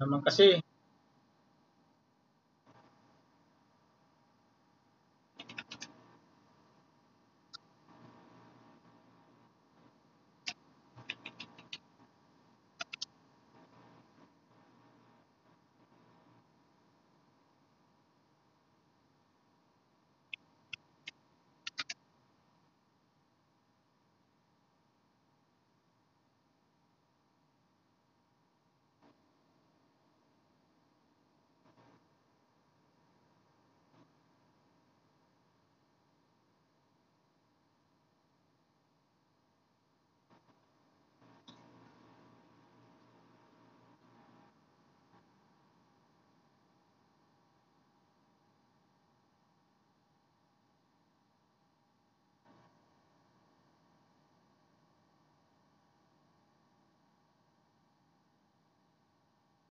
Naman kasi